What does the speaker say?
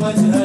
what